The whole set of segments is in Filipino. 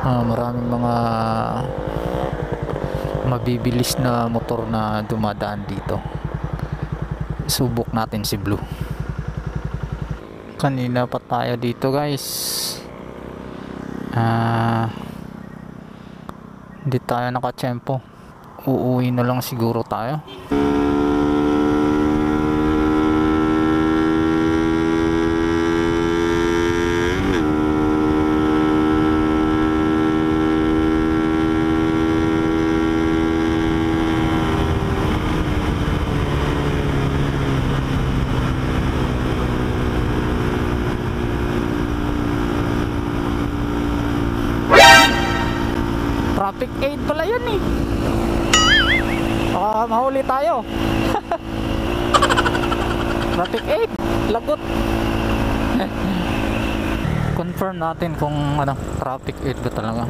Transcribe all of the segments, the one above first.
Ah, maraming mga mabibilis na motor na dumadaan dito. Subok natin si Blue. Kanina pa tayo dito, guys. Ah, hindi tayo nakatsempo. Uuwi na lang siguro tayo. Traffic aid pala yan eh. Baka mahuli tayo. Traffic aid. Lagot. Confirm natin kung ano, traffic aid ba talaga.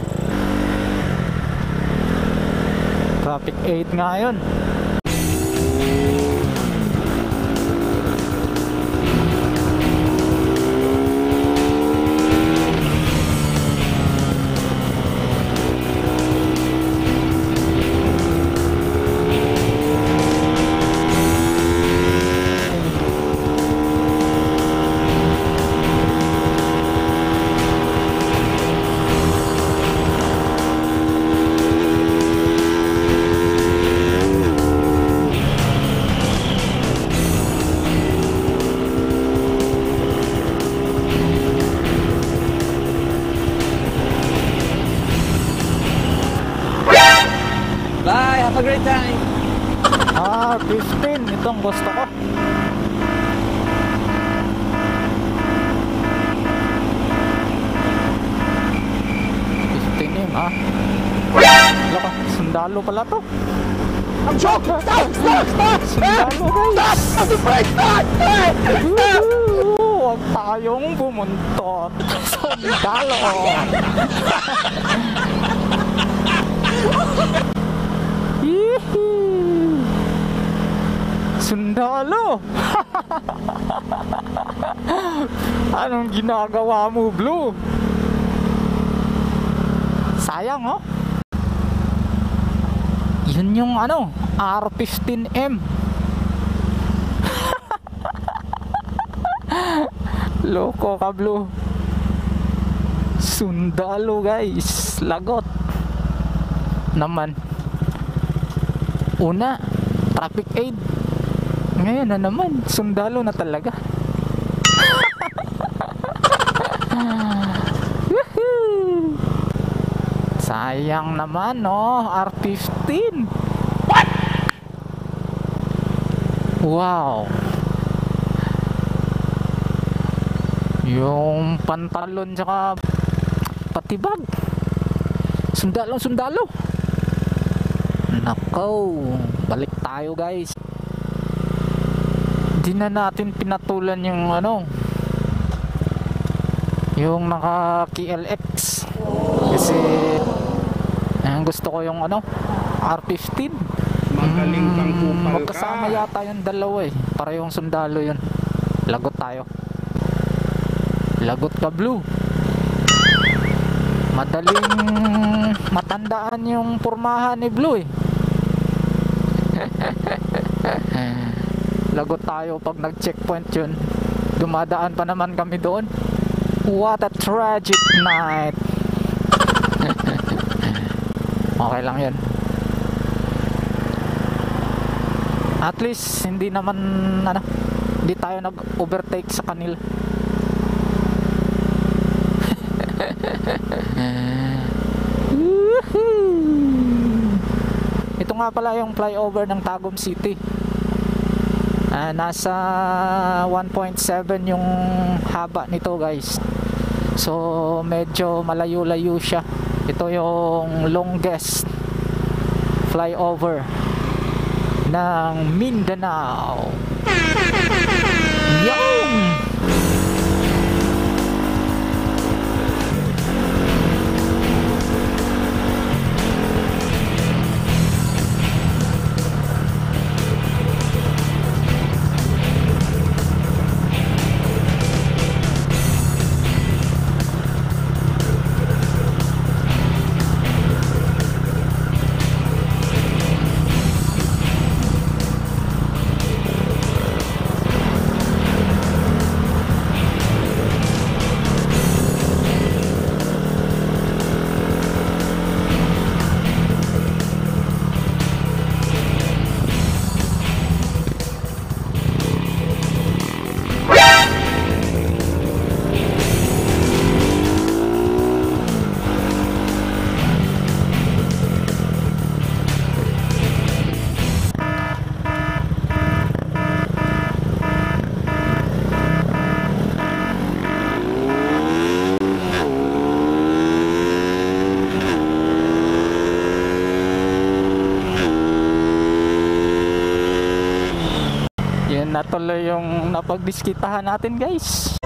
Traffic aid nga yun. A great time. Ah, 15. Itong gusto ko. Fifteen yun, ah. Wala ka, sundalo pala to. I'm joking. Stop, stop, stop. Sundalo, guys. Stop the brake. Stop. Woo! Huwag tayong bumuntot. Sundalo. Yee! Sundalo. Anong ginagawa mo, Blue? Sayang, oh. Yun yung ano, R15M. Loko ka, Blue. Sundalo, guys. Lagot. Naman. Una, traffic aid. Ngayon na naman, sundalo na talaga. Sayang naman, no? R15. Wow. Yung pantalon tsaka patibag. Sundalo, sundalo. Nakaw. Balik tayo guys. Di na natin pinatulan yung ano. Yung naka KLX. Kasi ang gusto ko yung ano R15. Magaling kang Mm, kupal Magkasama ka. yata yung dalawa eh. Para yung sundalo yun. Lagot tayo. Lagot ka blue. Madaling matandaan yung pormahan ni Blue eh. Lagot tayo pag nag-checkpoint yun. Dumadaan pa naman kami doon. What a tragic night. okay lang yun. At least hindi naman ano, hindi tayo nag-overtake sa kanila. Ito nga pala yung flyover ng Tagum City. Nasa 1.7 yung haba nito guys. So medyo malayo-layo siya. Ito yung longest flyover ng Mindanao. Natuloy yung napagdiskitahan natin guys.